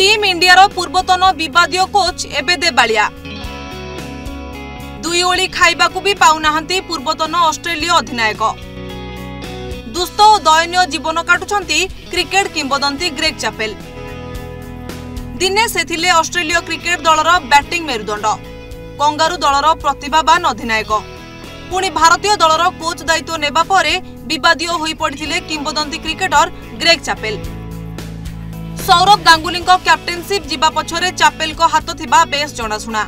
team ଇଣ୍ଡିଆର ପୂର୍ବତନ ବିବାଦୀୟ କୋଚ୍ ଏବେ ଦେବାଳିଆ ଦୁଇ ଓଳି ଖାଇବାକୁ ବି ପାଉନାହାନ୍ତି ପୂର୍ବତନ ଅଷ୍ଟ୍ରେଲୀୟ ଅଧିନାୟକ ଦୁସ୍ତ ଓ ଦୟନୀୟ ଜୀବନ କାଟୁଛନ୍ତି କ୍ରିକେଟ୍ କିମ୍ବଦନ୍ତୀ ଗ୍ରେକ୍ ଚାପେଲ୍ ଦିନେ ସେ ଥିଲେ ଅଷ୍ଟ୍ରେଲୀୟ କ୍ରିକେଟ୍ ଦଳର ବ୍ୟାଟିଂ ମେରୁଦଣ୍ଡ କଙ୍ଗାରୁ ଦଳର ପ୍ରତିଭାବାନ ଅଧିନାୟକ ପୁଣି ଭାରତୀୟ ଦଳର କୋଚ୍ ଦାୟିତ୍ୱ ନେବା ପରେ ବିବାଦୀୟ ହୋଇପଡ଼ିଥିଲେ କିମ୍ବଦନ୍ତୀ କ୍ରିକେଟର ଗ୍ରେକ୍ ଚାପେଲ୍ ସୌରଭ ଗାଙ୍ଗୁଲିଙ୍କ କ୍ୟାପ୍ଟେନସିପ୍ ଯିବା ପଛରେ ଚାପେଲଙ୍କ ହାତ ଥିବା ବେଶ୍ ଜଣାଶୁଣା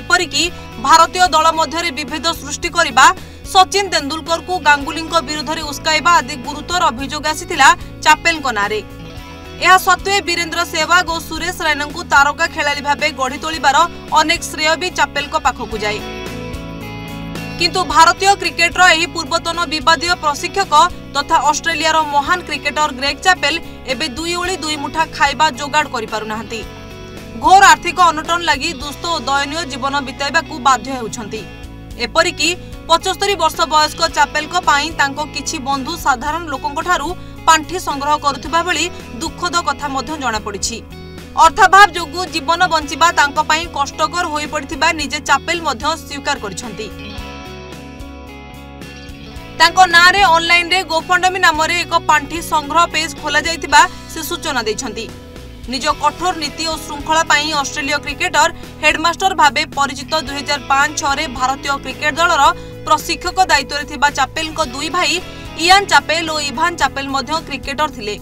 ଏପରିକି ଭାରତୀୟ ଦଳ ମଧ୍ୟରେ ବିଭେଦ ସୃଷ୍ଟି କରିବା ସଚିନ ତେନ୍ଦୁଲକରଙ୍କୁ ଗାଙ୍ଗୁଲିଙ୍କ ବିରୁଦ୍ଧରେ ଉସ୍କାଇବା ଆଦି ଗୁରୁତର ଅଭିଯୋଗ ଆସିଥିଲା ଚାପେଲଙ୍କ ନାଁରେ ଏହା ସତ୍ତ୍ୱେ ବୀରେନ୍ଦ୍ର ସେହୱାଗ ଓ ସୁରେଶ ରାଇନାଙ୍କୁ ତାରକା ଖେଳାଳି ଭାବେ ଗଢ଼ି ତୋଳିବାର ଅନେକ ଶ୍ରେୟ ବି ଚାପେଲଙ୍କ ପାଖକୁ ଯାଏ কিন্তু ভারতীয় ক্রিকেটর এই পূর্বতন বিবাদীয় প্রশিক্ষক তথা অস্ট্রেলিয়ার মহান ক্রিকেটর গ্রেগ চ্যাপেল এবে দুই ওলি দুই মুঠা খাইবা যোগাড় করিপারু না ঘোর আর্থিক অনটন লাগি দুস্থ ও দয়নীয় জীবন বিতাইবাকু বাধ্য হেউছন্তি এপরিকি পঁচস্তরি বর্ষ বয়স্ক চ্যাপেলক পাই তাঙ্ক কিছু বন্ধু সাধারণ লোকঙ্কঠারু পাণ্ঠি সংগ্রহ করুথিবা বেলি দুঃখদ কথা মধ্য জଣାপড়িছি অর্থাভাব যোগু জীবন বঞ্চিবা তাঙ্ক পাই কষ্টকর হয়ে পড়িথিবা নিজে চ্যাপেল মধ্য স্বীকার করিছন্তি ତାଙ୍କ ନାଁରେ ଅନ୍ଲାଇନ୍ରେ ଗୋଫଣ୍ଡମି ନାମରେ ଏକ ପାଣ୍ଠି ସଂଗ୍ରହ ପେଜ୍ ଖୋଲାଯାଇଥିବା ସେ ସୂଚନା ଦେଇଛନ୍ତି ନିଜ କଠୋର ନୀତି ଓ ଶୃଙ୍ଖଳା ପାଇଁ ଅଷ୍ଟ୍ରେଲୀୟ କ୍ରିକେଟର ହେଡମାଷ୍ଟର ଭାବେ ପରିଚିତ ଦୁଇହଜାର ପାଞ୍ଚ ଛଅରେ ଭାରତୀୟ କ୍ରିକେଟ ଦଳର ପ୍ରଶିକ୍ଷକ ଦାୟିତ୍ୱରେ ଥିବା ଚାପେଲଙ୍କ ଦୁଇ ଭାଇ ଇଆନ୍ ଚାପେଲ ଓ ଇଭାନ୍ ଚାପେଲ ମଧ୍ୟ କ୍ରିକେଟର ଥିଲେ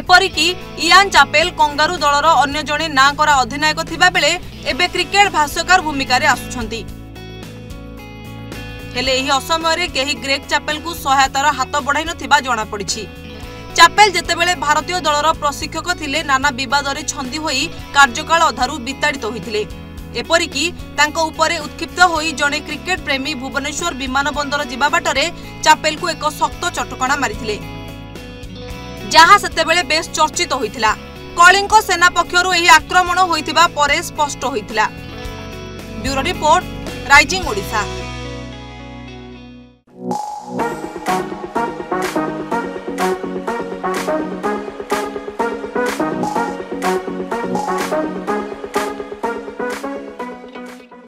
ଏପରିକି ଇଆନ୍ ଚାପେଲ କଙ୍ଗାରୁ ଦଳର ଅନ୍ୟ ଜଣେ ନାଁ କରା ଅଧିନାୟକ ଥିବାବେଳେ ଏବେ କ୍ରିକେଟ ଭାଷ୍ୟକାର ଭୂମିକାରେ ଆସୁଛନ୍ତି ହେଲେ ଏହି ଅସମୟରେ କେହି ଗ୍ରେକ୍ ଚାପେଲଙ୍କୁ ସହାୟତାର ହାତ ବଢ଼ାଇ ନଥିବା ଜଣାପଡ଼ିଛି ଚାପେଲ ଯେତେବେଳେ ଭାରତୀୟ ଦଳର ପ୍ରଶିକ୍ଷକ ଥିଲେ ନାନା ବିବାଦରେ ଛନ୍ଦି ହୋଇ କାର୍ଯ୍ୟକାଳ ଅଧାରୁ ବିତାଡ଼ିତ ହୋଇଥିଲେ ଏପରିକି ତାଙ୍କ ଉପରେ ଉତ୍କ୍ଷିପ୍ତ ହୋଇ ଜଣେ କ୍ରିକେଟ ପ୍ରେମୀ ଭୁବନେଶ୍ୱର ବିମାନ ବନ୍ଦର ଯିବା ବାଟରେ ଚାପେଲଙ୍କୁ ଏକ ଶକ୍ତ ଚଟକଣା ମାରିଥିଲେ ଯାହା ସେତେବେଳେ ବେଶ୍ ଚର୍ଚ୍ଚିତ ହୋଇଥିଲା କଳିଙ୍କ ସେନା ପକ୍ଷରୁ ଏହି ଆକ୍ରମଣ ହୋଇଥିବା ପରେ ସ୍ପଷ୍ଟ ହୋଇଥିଲା ବ୍ୟୁରୋ ରିପୋର୍ଟ ରାଇଜିଂ ଓଡ଼ିଶା